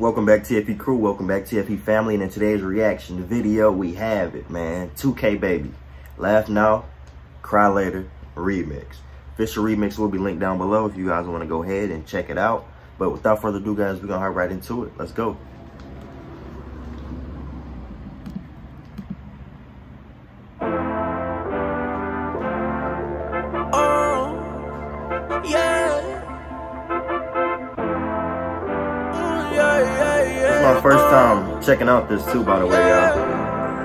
Welcome back TFE crew, welcome back TFE family, and in today's reaction video, we have it, man. 2K Baby, Laugh Now, Cry Later, Remix. Official remix will be linked down below if you guys want to go ahead and check it out. But without further ado, guys, we're going to hop right into it. Let's go. My first time checking out this too, by the way, y'all.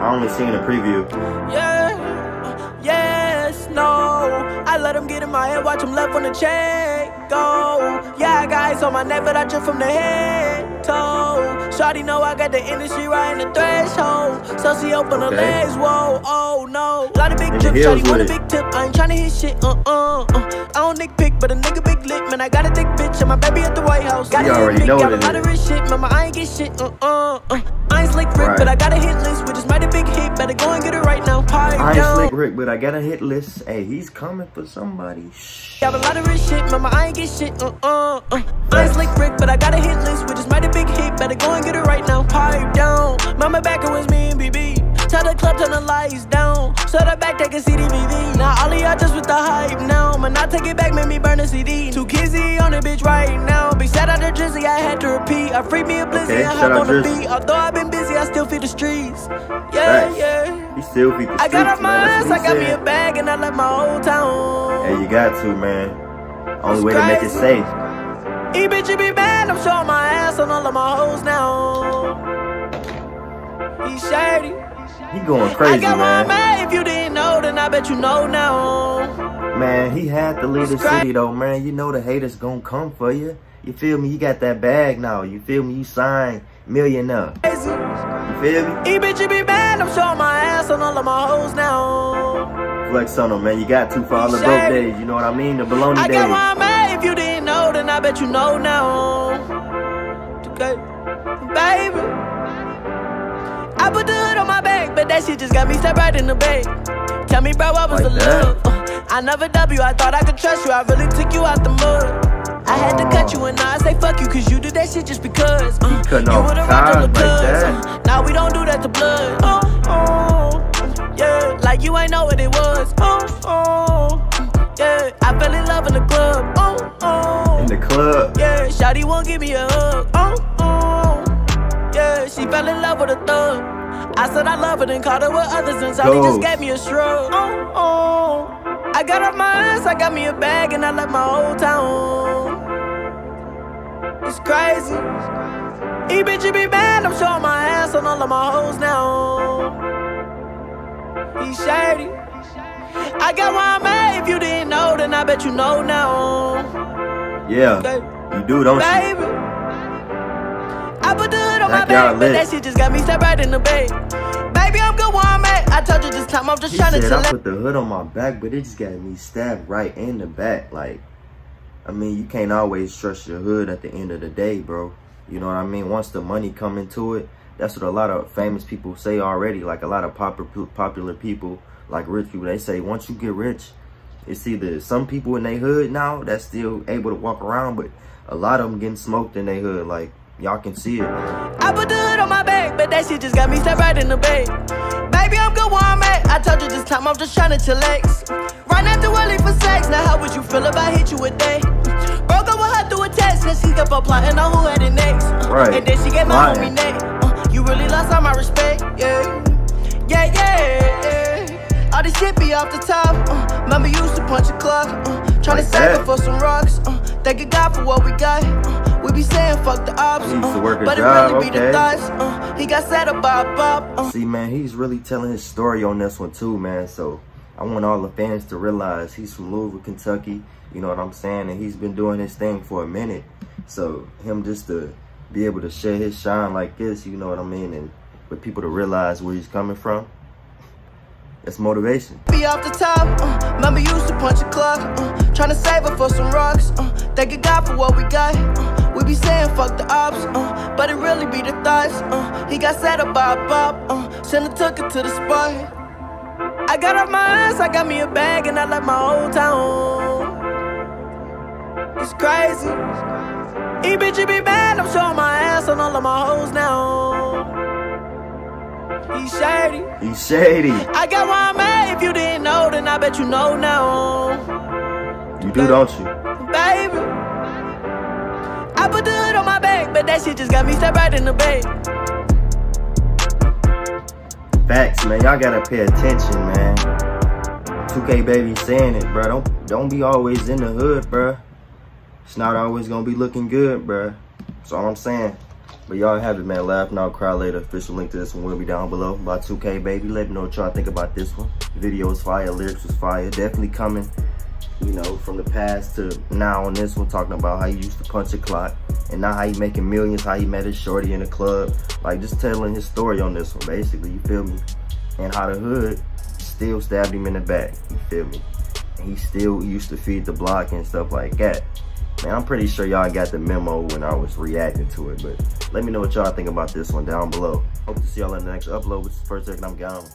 I only seen a preview. Yeah, yes, no. I let him get in my head, watch him left on the check go. Yeah, I got ice on my neck, but I drip from the head toe. Shawty know I got the industry right in the threshold. So she open her Okay. legs, whoa, oh no. Lot of big And drip, shawty want a big tip. I ain't tryna hit shit, uh uh uh. I don't dick pick, but a nigga big lit, man. I got a thick bitch and my baby at the White House. Got You already know got a it lot of rich shit. I ain't get shit, uh uh uh. I ain't slick Rick, Right. but I got a hit list, which is mighty big hit. Better go and get it right now. Pipe I ain't down. Slick Rick, but I got a hit list. Hey, he's coming for somebody. Shh. Got a lot of rich shit, mama. I ain't get shit, uh uh uh. I ain't slick Rick, but I got a hit list, which is mighty big hit. Better go and get it right now. Pipe down. Mama back it was me and BB. Tell the club turn the lights down. So the back take a DVD. Now all of y'all just with the hype now. Man, I take it back, make me burn a CD. Too kizzy on the bitch right now. Big shout out to Drizzy, I had to repeat. I freed me a blizzy Okay, shout hop on the beat. Although I've been busy, I still feed the streets. Yeah, Facts. yeah. He still beat the I got streets, off my man. ass, I got me a bag, and I left my old town. Hey, you got to, man. Only way to make it safe. E bitch, you be mad, I'm showing my ass on all of my hoes now. He shady. He going I crazy, got one man. man. If you didn't know, then I bet you know now. Man, he had to leave the city though, man. You know the haters gonna come for you. You feel me? You got that bag now. You feel me? You signed millionaire. You feel me? E bitch, you be mad, I'm showing my ass on all of my hoes now. Flex on him, man. You got to for all the broke days. You know what I mean? The baloney I got days. one man. If you didn't know, then I bet you know now. Okay, baby. I put the hood on my back, but that shit just got me stepped right in the bag. Tell me, bro, what was Like the love? Uh, I never W, I thought I could trust you. I really took you out the mud. I had to cut you and now I say fuck you, cause you did that shit just because. Uh, you would've rocked all the like Uh, now we don't do that to blood. Oh, oh, yeah, like you ain't know what it was. Oh, oh, yeah, I fell in love in the club. Oh, oh. In the club. Yeah, Shawty won't give me a hug. Oh, oh. Yeah, she fell in love with a thug. I said I love her, then caught her with others, and Ghost. just gave me a shrug. Oh, oh. I got off my ass, I got me a bag, and I left my old town. It's crazy. E bitch, you be mad, I'm showing my ass on all of my hoes now. He shady. I got one man, if you didn't know, then I bet you know now. Yeah. You do, don't you? Baby. I put the hood on my Like back, but that shit just got me stepped right in the bed. Baby, I'm good where I'm at. I told you this time, I'm just He trying to said chill I put the hood on my back, but it just got me stabbed right in the back. Like, I mean, you can't always trust your hood at the end of the day, bro. You know what I mean? Once the money come into it, that's what a lot of famous people say already. Like a lot of popular popular people, like rich people, they say once you get rich, it's either some people in their hood now that's still able to walk around, but a lot of them getting smoked in their hood. Like y'all can see it. I put the hood on my back, but that shit just got me stepped right in the bed. Baby, I'm good where I'm at. I told you this time, I'm just trying to chillax. Right after early for sex. Now, how would you feel if I hit you a day? Broke up with her through a text, and she kept plotting on who had it next. Right. And then she gave my Lying. homie neck. Uh, you really lost all my respect, yeah. Yeah, yeah, yeah. All this shit be off the top. Uh, remember, used to punch a clock. Uh, trying Like to save it for some rocks. Uh, thank God for what we got. Uh, we be saying fuck the ops. Uh, but job, it really be okay. the thoughts. Uh, he got set up by a bop. Uh, See, man, he's really telling his story on this one too, man. So I want all the fans to realize he's from Louisville, Kentucky. You know what I'm saying? And he's been doing his thing for a minute. So him just to be able to share his shine like this, you know what I mean? And for people to realize where he's coming from, that's motivation. be off the top. Uh, remember, used to punch a clock. Uh, trying to save it for some rocks. Uh, thank God for what we got. Uh, we be saying fuck the ops. Uh, but it really be the thoughts. Uh, he got set up by a bop. Uh, shouldn't took it to the spot. I got off my ass, I got me a bag, and I left my old town. It's crazy. E bitch, you be mad, I'm showing my ass on all of my hoes now. He's shady. He's shady. I got where I'm at. If you didn't know, then I bet you know now. You do, don't you? Baby. I put the hood on my back, but that shit just got me stepped right in the bed. Facts, man. Y'all gotta pay attention, man. 2K baby saying it, bro. Don't don't be always in the hood, bro. It's not always gonna be looking good, bro. That's all I'm saying. But y'all have it, man. Laugh now, cry later. Official link to this one will be down below. By 2K baby. Let me know what y'all think about this one. Video was fire, lyrics was fire. Definitely coming, you know, from the past to now on this one, talking about how he used to punch a clock and now how he making millions, how he met his shorty in the club. Like just telling his story on this one, basically, you feel me? And how the hood still stabbed him in the back, you feel me? And he still used to feed the block and stuff like that. Man, I'm pretty sure y'all got the memo when I was reacting to it, but let me know what y'all think about this one down below. Hope to see y'all in the next upload, which is first second I'm gone.